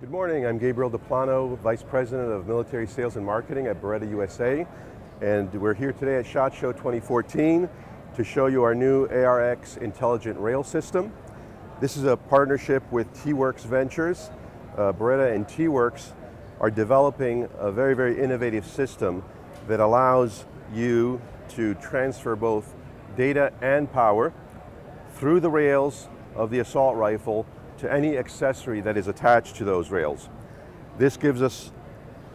Good morning, I'm Gabriel Deplano, Vice President of Military Sales and Marketing at Beretta USA. And we're here today at SHOT Show 2014 to show you our new ARX Intelligent Rail System. This is a partnership with T.Workx Ventures. Uh, Beretta and T.Workx are developing a very, very innovative system that allows you to transfer both data and power through the rails of the assault rifle to any accessory that is attached to those rails. This gives us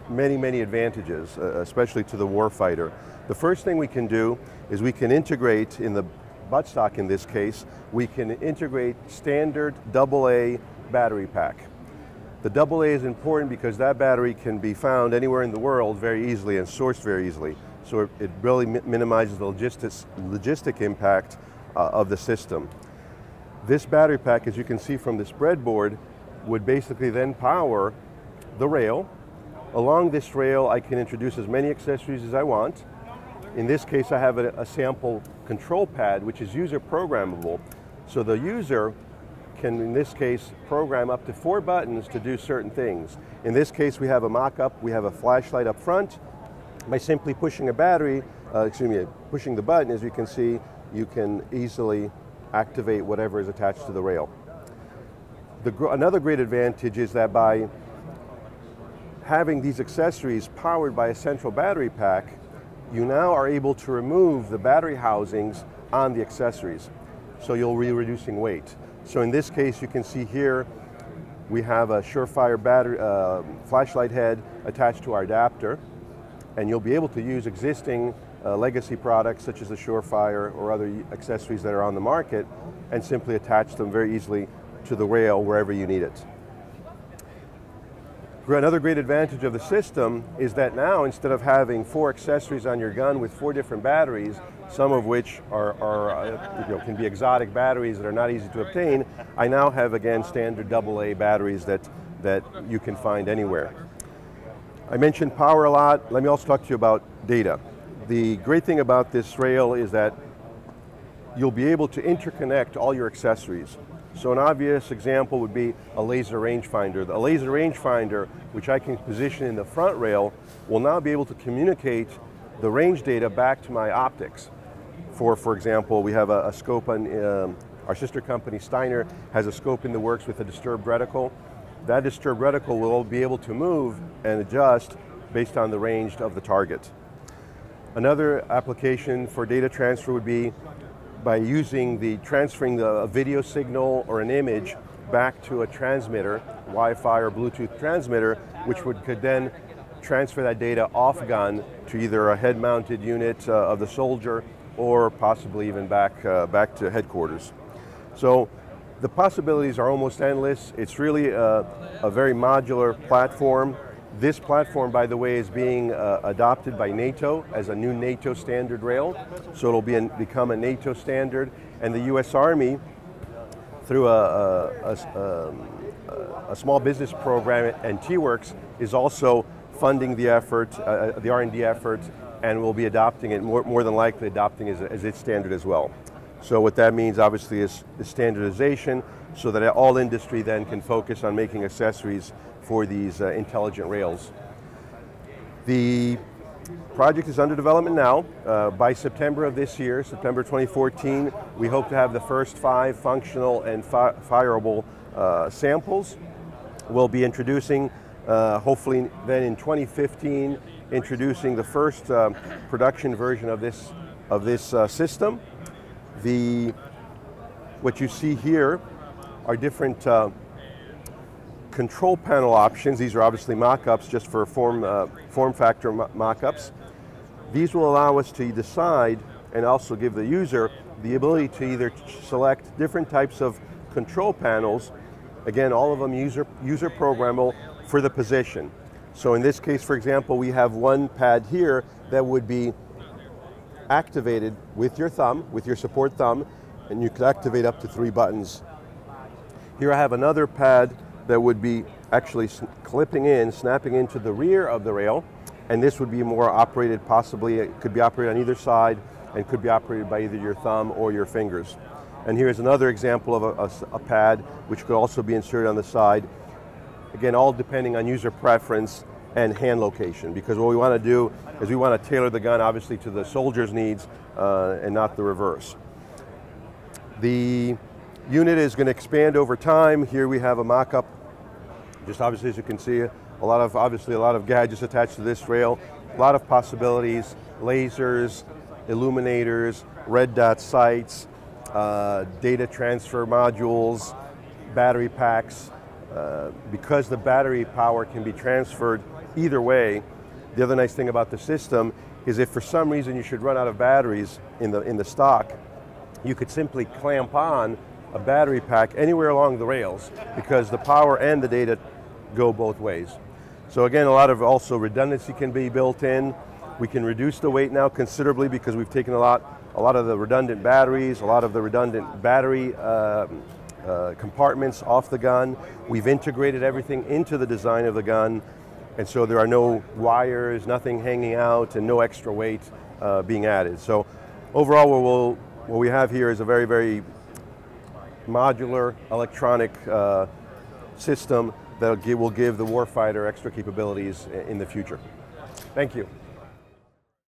many, many advantages, uh, especially to the warfighter. The first thing we can do is we can integrate, in the buttstock in this case, we can integrate standard AA battery pack. The AA is important because that battery can be found anywhere in the world very easily and sourced very easily. So it, really minimizes the logistics, logistic impact uh, of the system. This battery pack, as you can see from this breadboard, would basically then power the rail. Along this rail, I can introduce as many accessories as I want. In this case, I have a, a sample control pad, which is user programmable. So the user can, in this case, program up to four buttons to do certain things. In this case, we have a mock-up, we have a flashlight up front. By simply pushing a battery, uh, excuse me, pushing the button, as you can see, you can easily activate whatever is attached to the rail. The, another great advantage is that by having these accessories powered by a central battery pack, you now are able to remove the battery housings on the accessories. So you'll be reducing weight. So in this case, you can see here, we have a Surefire battery, uh, flashlight head attached to our adapter, and you'll be able to use existing uh, legacy products such as the Surefire or other accessories that are on the market and simply attach them very easily to the rail wherever you need it. Another great advantage of the system is that now instead of having four accessories on your gun with four different batteries, some of which are, are uh, you know, can be exotic batteries that are not easy to obtain, I now have again standard AA batteries that, that you can find anywhere. I mentioned power a lot. Let me also talk to you about data. The great thing about this rail is that you'll be able to interconnect all your accessories. So an obvious example would be a laser rangefinder. A laser rangefinder, which I can position in the front rail, will now be able to communicate the range data back to my optics. For, for example, we have a, a scope on, um, our sister company Steiner has a scope in the works with a disturbed reticle. That disturbed reticle will be able to move and adjust based on the range of the target. Another application for data transfer would be by using the transferring the video signal or an image back to a transmitter, Wi-Fi or Bluetooth transmitter, which would could then transfer that data off gun to either a head-mounted unit uh, of the soldier or possibly even back, uh, back to headquarters. So the possibilities are almost endless. It's really a, a very modular platform this platform, by the way, is being uh, adopted by NATO as a new NATO standard rail. So it'll be an, become a NATO standard. And the US Army, through a, a, a, um, a small business program and T.Workx, is also funding the effort, uh, uh the R&D effort, and will be adopting it, more, more than likely adopting as, as its standard as well. So what that means obviously is, is standardization so that all industry then can focus on making accessories for these uh, intelligent rails. The project is under development now. Uh, by September of this year, September 2014, we hope to have the first five functional and fi fireable uh, samples. We'll be introducing, uh, hopefully then in 2015, introducing the first uh, production version of this, of this uh, system. The, what you see here are different control panel options. These are obviously mock-ups just for form, uh, form factor mock-ups. These will allow us to decide and also give the user the ability to either select different types of control panels, again, all of them user, user programmable for the position. So in this case, for example, we have one pad here that would be activated with your thumb, with your support thumb, and you could activate up to three buttons. Here I have another pad that would be actually clipping in, snapping into the rear of the rail, and this would be more operated possibly, it could be operated on either side and could be operated by either your thumb or your fingers. And here's another example of a, a, a pad which could also be inserted on the side. Again, all depending on user preference and hand location because what we want to do is we want to tailor the gun obviously to the soldier's needs uh, and not the reverse. The unit is going to expand over time. Here we have a mock-up, just obviously as you can see, a lot of, obviously a lot of gadgets attached to this rail, a lot of possibilities, lasers, illuminators, red dot sights, uh, data transfer modules, battery packs. Uh, because the battery power can be transferred either way, the other nice thing about the system is if for some reason you should run out of batteries in the, in the stock, you could simply clamp on a battery pack anywhere along the rails because the power and the data go both ways. So again, a lot of also redundancy can be built in. We can reduce the weight now considerably because we've taken a lot, a lot of the redundant batteries, a lot of the redundant battery uh, uh, compartments off the gun. We've integrated everything into the design of the gun, and so there are no wires, nothing hanging out, and no extra weight uh, being added. So overall, what, we'll, what we have here is a very, very modular electronic uh, system that will give the warfighter extra capabilities in the future. Thank you.